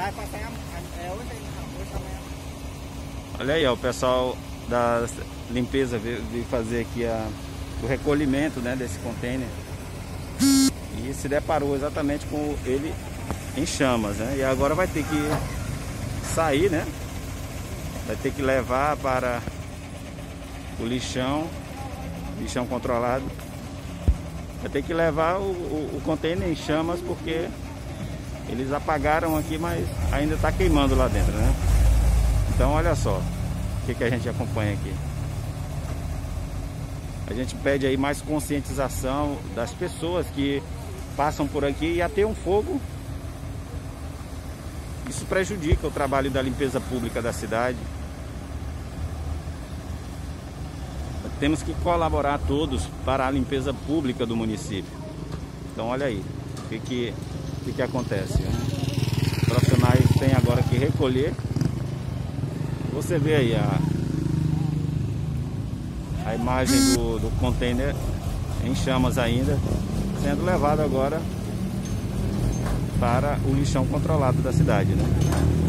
Vai passar é hoje. Olha aí, ó, o pessoal da limpeza veio, veio fazer aqui a, o recolhimento né, desse container. E se deparou exatamente com ele em chamas, né? E agora vai ter que sair, né? Vai ter que levar para o lixão, lixão controlado. Vai ter que levar o, o, o container em chamas porque eles apagaram aqui, mas ainda está queimando lá dentro, né? Então olha só o que, que a gente acompanha aqui. A gente pede aí mais conscientização das pessoas que passam por aqui e até um fogo. Isso prejudica o trabalho da limpeza pública da cidade. Temos que colaborar todos para a limpeza pública do município. Então olha aí o que, que, que, que acontece. Né? Os profissionais têm agora que recolher. Você vê aí a, a imagem do, do container em chamas ainda, sendo levado agora para o lixão controlado da cidade. Né?